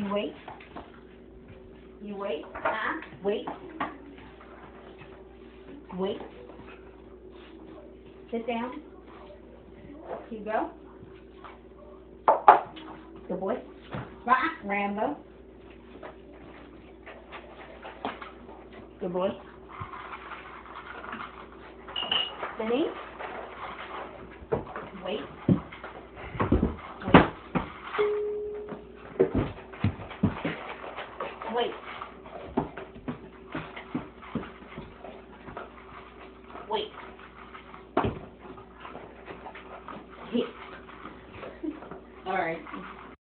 You wait. You wait. Uh-uh. Wait. Wait. Sit down. Here You go. Good boy. Uh-uh. Rambo. Good boy. Benny. Wait. Wait. Wait. Alright.